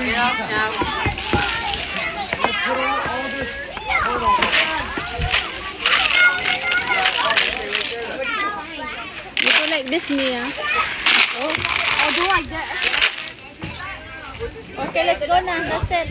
You go like this, Mia. Oh, oh, do like that. Okay, let's go now. That's it.